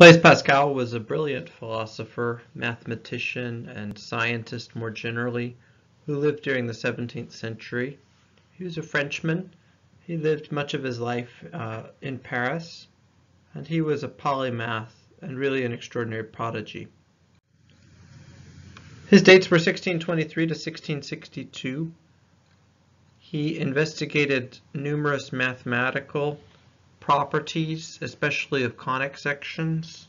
Blaise Pascal was a brilliant philosopher, mathematician, and scientist more generally, who lived during the 17th century. He was a Frenchman. He lived much of his life uh, in Paris, and he was a polymath and really an extraordinary prodigy. His dates were 1623 to 1662. He investigated numerous mathematical properties, especially of conic sections.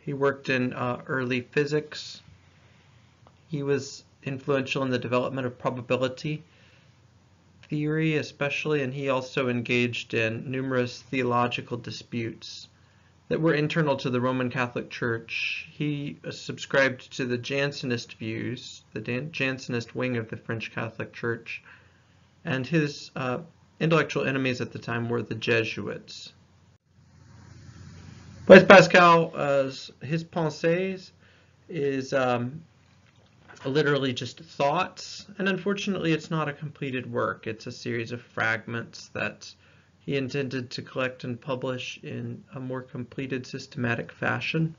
He worked in uh, early physics. He was influential in the development of probability theory especially, and he also engaged in numerous theological disputes that were internal to the Roman Catholic Church. He subscribed to the Jansenist views, the Jansenist wing of the French Catholic Church, and his uh, intellectual enemies at the time were the Jesuits. Blaise Pascal, uh, his pensées is um, literally just thoughts, and unfortunately it's not a completed work. It's a series of fragments that he intended to collect and publish in a more completed systematic fashion.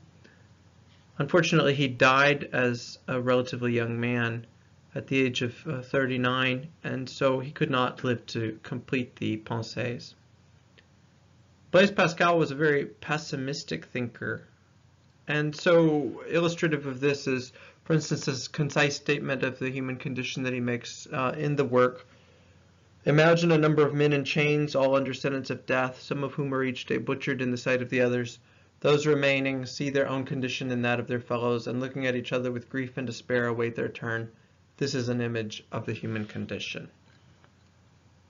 Unfortunately, he died as a relatively young man at the age of uh, 39, and so he could not live to complete the Pensées. Blaise Pascal was a very pessimistic thinker, and so illustrative of this is, for instance, this concise statement of the human condition that he makes uh, in the work. Imagine a number of men in chains, all under sentence of death, some of whom are each day butchered in the sight of the others. Those remaining see their own condition and that of their fellows, and looking at each other with grief and despair await their turn. This is an image of the human condition.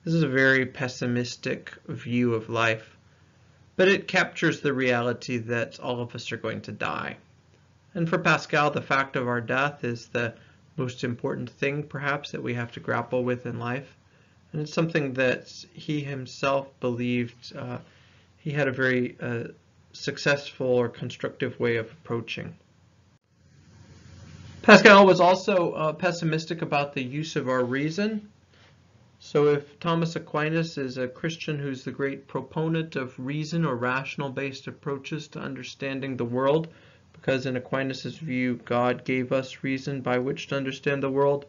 This is a very pessimistic view of life, but it captures the reality that all of us are going to die. And for Pascal, the fact of our death is the most important thing, perhaps, that we have to grapple with in life. And it's something that he himself believed uh, he had a very uh, successful or constructive way of approaching. Pascal was also uh, pessimistic about the use of our reason. So if Thomas Aquinas is a Christian who's the great proponent of reason or rational based approaches to understanding the world, because in Aquinas' view, God gave us reason by which to understand the world,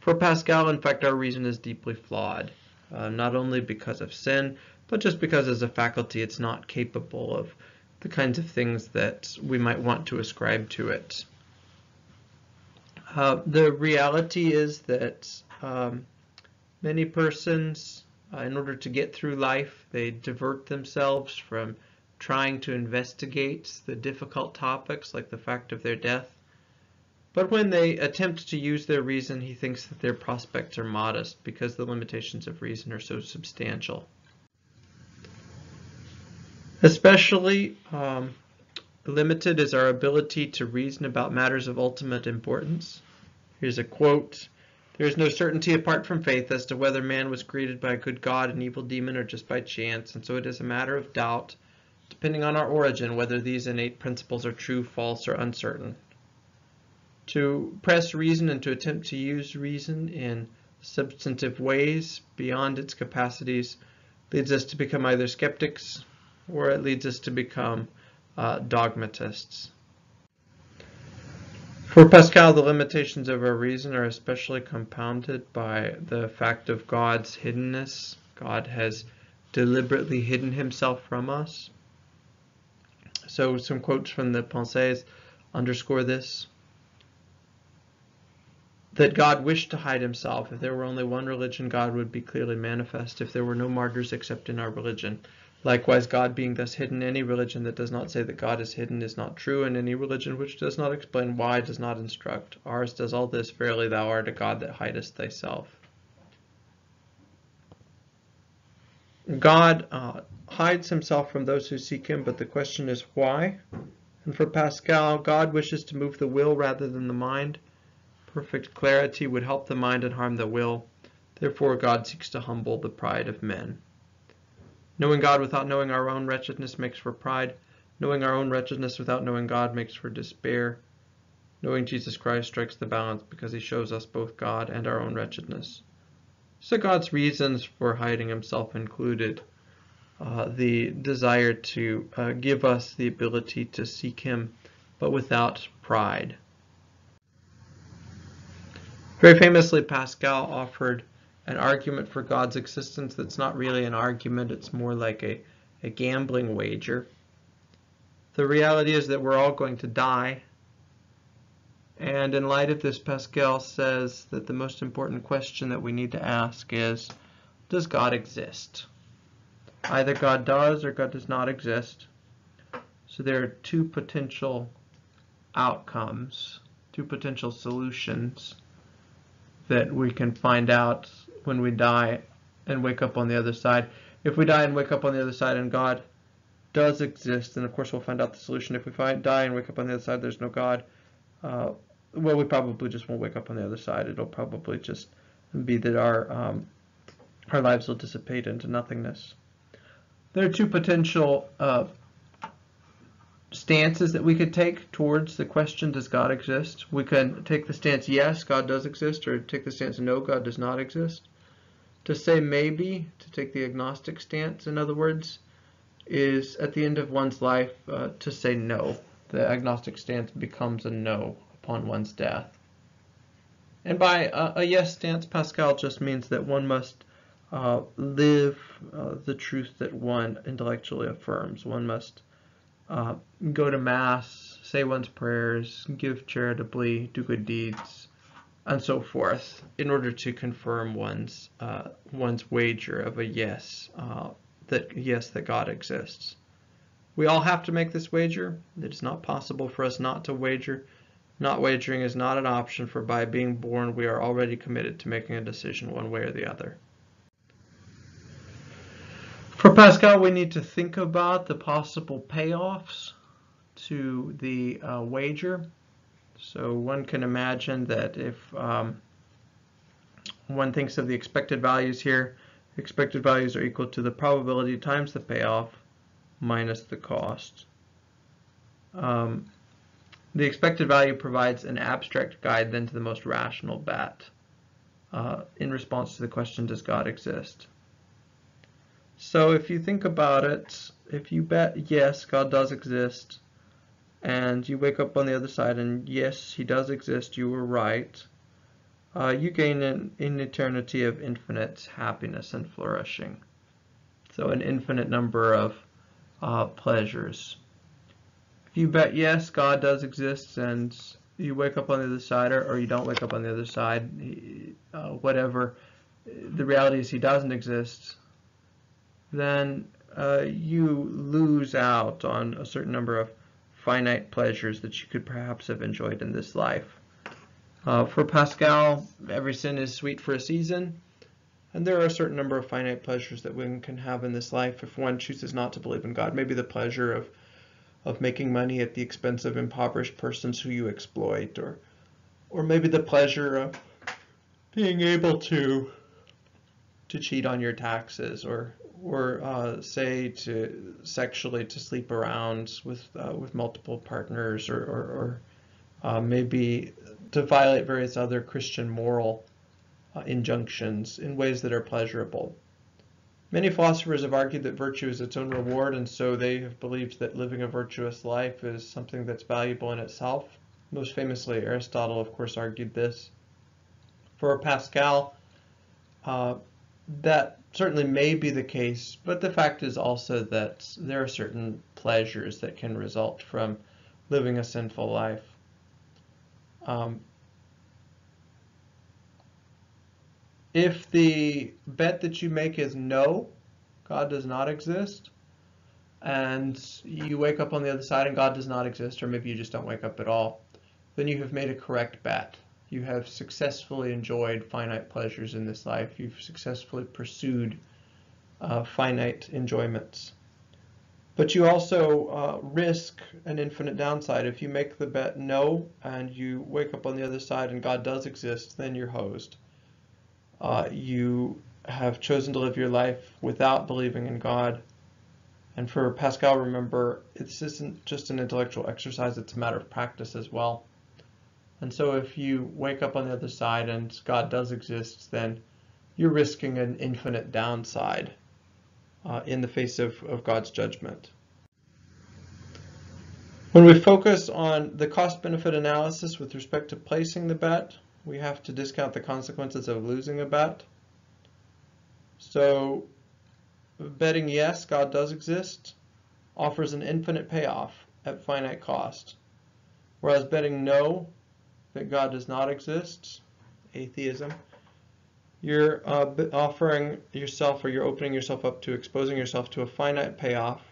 for Pascal, in fact, our reason is deeply flawed, uh, not only because of sin, but just because as a faculty it's not capable of the kinds of things that we might want to ascribe to it. Uh, the reality is that um, many persons, uh, in order to get through life, they divert themselves from trying to investigate the difficult topics like the fact of their death. But when they attempt to use their reason, he thinks that their prospects are modest because the limitations of reason are so substantial. Especially um, limited is our ability to reason about matters of ultimate importance. Here's a quote. There is no certainty apart from faith as to whether man was created by a good God, an evil demon, or just by chance, and so it is a matter of doubt, depending on our origin, whether these innate principles are true, false, or uncertain. To press reason and to attempt to use reason in substantive ways beyond its capacities leads us to become either skeptics or it leads us to become uh, dogmatists. For Pascal, the limitations of our reason are especially compounded by the fact of God's hiddenness. God has deliberately hidden himself from us. So some quotes from the Pensées underscore this. That God wished to hide himself. If there were only one religion, God would be clearly manifest. If there were no martyrs except in our religion, Likewise, God being thus hidden, any religion that does not say that God is hidden is not true, and any religion which does not explain why does not instruct. Ours does all this, verily thou art a God that hidest thyself. God uh, hides himself from those who seek him, but the question is why? And for Pascal, God wishes to move the will rather than the mind. Perfect clarity would help the mind and harm the will. Therefore, God seeks to humble the pride of men. Knowing God without knowing our own wretchedness makes for pride. Knowing our own wretchedness without knowing God makes for despair. Knowing Jesus Christ strikes the balance because he shows us both God and our own wretchedness. So God's reasons for hiding himself included uh, the desire to uh, give us the ability to seek Him, but without pride. Very famously, Pascal offered an argument for God's existence that's not really an argument, it's more like a, a gambling wager. The reality is that we're all going to die. And in light of this, Pascal says that the most important question that we need to ask is, does God exist? Either God does or God does not exist. So there are two potential outcomes, two potential solutions that we can find out when we die and wake up on the other side. If we die and wake up on the other side and God does exist, then of course we'll find out the solution. If we find, die and wake up on the other side, there's no God, uh, well, we probably just won't wake up on the other side. It'll probably just be that our um, our lives will dissipate into nothingness. There are two potential uh, stances that we could take towards the question, does God exist? We can take the stance, yes, God does exist, or take the stance, no, God does not exist. To say maybe, to take the agnostic stance, in other words, is at the end of one's life uh, to say no. The agnostic stance becomes a no upon one's death. And by a, a yes stance, Pascal just means that one must uh, live uh, the truth that one intellectually affirms. One must uh, go to Mass, say one's prayers, give charitably, do good deeds, and so forth, in order to confirm one's uh, one's wager of a yes, uh, that yes, that God exists. We all have to make this wager. It is not possible for us not to wager. Not wagering is not an option, for by being born, we are already committed to making a decision one way or the other. For Pascal, we need to think about the possible payoffs to the uh, wager. So one can imagine that if um, one thinks of the expected values here, expected values are equal to the probability times the payoff minus the cost. Um, the expected value provides an abstract guide then to the most rational bet uh, in response to the question, does God exist? So if you think about it, if you bet yes, God does exist, and you wake up on the other side and yes, he does exist, you were right, uh, you gain an, an eternity of infinite happiness and flourishing. So an infinite number of uh, pleasures. If you bet yes, God does exist, and you wake up on the other side, or, or you don't wake up on the other side, uh, whatever, the reality is he doesn't exist, then uh, you lose out on a certain number of finite pleasures that you could perhaps have enjoyed in this life. Uh, for Pascal, every sin is sweet for a season, and there are a certain number of finite pleasures that one can have in this life if one chooses not to believe in God. Maybe the pleasure of of making money at the expense of impoverished persons who you exploit, or or maybe the pleasure of being able to to cheat on your taxes, or or uh, say to sexually to sleep around with uh, with multiple partners or, or, or uh, maybe to violate various other Christian moral uh, injunctions in ways that are pleasurable. Many philosophers have argued that virtue is its own reward, and so they have believed that living a virtuous life is something that's valuable in itself. Most famously, Aristotle, of course, argued this. For Pascal, uh, that certainly may be the case, but the fact is also that there are certain pleasures that can result from living a sinful life. Um, if the bet that you make is no, God does not exist, and you wake up on the other side and God does not exist, or maybe you just don't wake up at all, then you have made a correct bet you have successfully enjoyed finite pleasures in this life. You've successfully pursued uh, finite enjoyments. But you also uh, risk an infinite downside. If you make the bet no and you wake up on the other side and God does exist, then you're hosed. Uh, you have chosen to live your life without believing in God. And for Pascal, remember, this isn't just an intellectual exercise, it's a matter of practice as well. And so if you wake up on the other side and God does exist, then you're risking an infinite downside uh, in the face of, of God's judgment. When we focus on the cost benefit analysis with respect to placing the bet, we have to discount the consequences of losing a bet. So betting yes, God does exist, offers an infinite payoff at finite cost. Whereas betting no, that God does not exist, atheism, you're uh, offering yourself or you're opening yourself up to exposing yourself to a finite payoff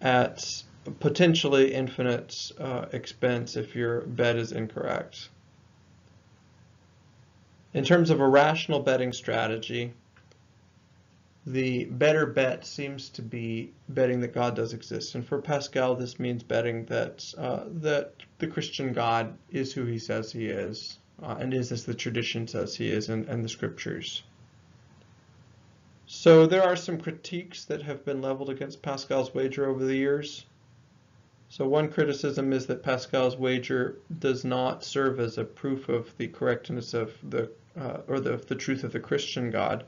at potentially infinite uh, expense if your bet is incorrect. In terms of a rational betting strategy, the better bet seems to be betting that God does exist. And for Pascal, this means betting that, uh, that the Christian God is who he says he is, uh, and is as the tradition says he is and, and the scriptures. So there are some critiques that have been leveled against Pascal's wager over the years. So one criticism is that Pascal's wager does not serve as a proof of the correctness of the uh, or the, the truth of the Christian God.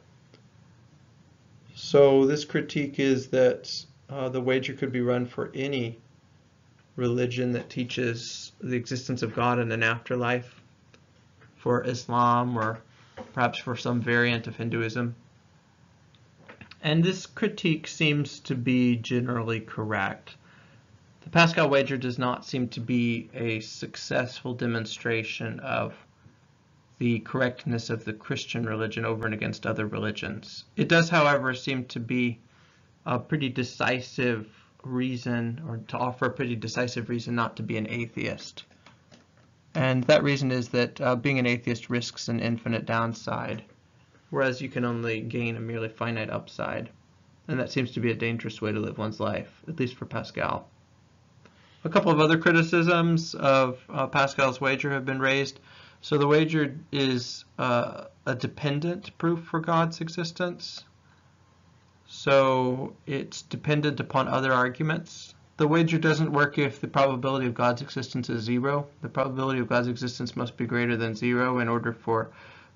So this critique is that uh, the wager could be run for any religion that teaches the existence of God in an afterlife, for Islam or perhaps for some variant of Hinduism. And this critique seems to be generally correct. The Pascal wager does not seem to be a successful demonstration of the correctness of the Christian religion over and against other religions. It does, however, seem to be a pretty decisive reason, or to offer a pretty decisive reason not to be an atheist. And that reason is that uh, being an atheist risks an infinite downside, whereas you can only gain a merely finite upside. And that seems to be a dangerous way to live one's life, at least for Pascal. A couple of other criticisms of uh, Pascal's wager have been raised. So the wager is uh, a dependent proof for God's existence. So it's dependent upon other arguments. The wager doesn't work if the probability of God's existence is zero. The probability of God's existence must be greater than zero in order for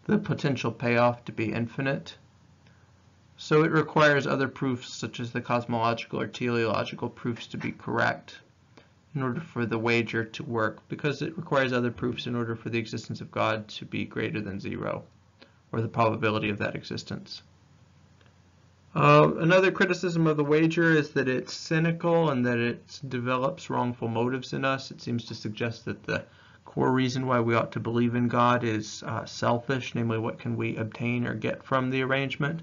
the potential payoff to be infinite. So it requires other proofs such as the cosmological or teleological proofs to be correct in order for the wager to work because it requires other proofs in order for the existence of God to be greater than zero or the probability of that existence. Uh, another criticism of the wager is that it's cynical and that it develops wrongful motives in us. It seems to suggest that the core reason why we ought to believe in God is uh, selfish, namely what can we obtain or get from the arrangement.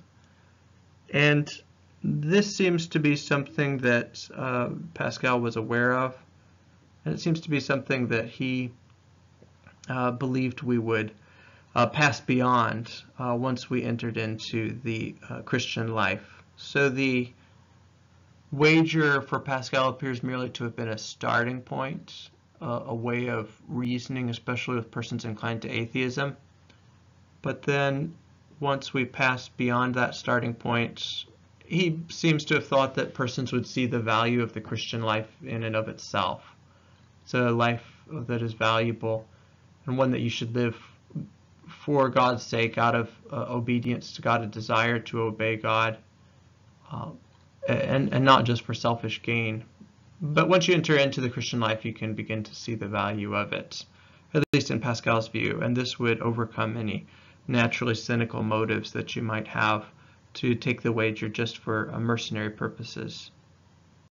And this seems to be something that uh, Pascal was aware of. And it seems to be something that he uh, believed we would uh, pass beyond uh, once we entered into the uh, Christian life. So the wager for Pascal appears merely to have been a starting point, a way of reasoning, especially with persons inclined to atheism. But then once we pass beyond that starting point, he seems to have thought that persons would see the value of the Christian life in and of itself. It's a life that is valuable and one that you should live for God's sake, out of uh, obedience to God, a desire to obey God, uh, and, and not just for selfish gain. But once you enter into the Christian life, you can begin to see the value of it, at least in Pascal's view, and this would overcome any naturally cynical motives that you might have to take the wager just for uh, mercenary purposes.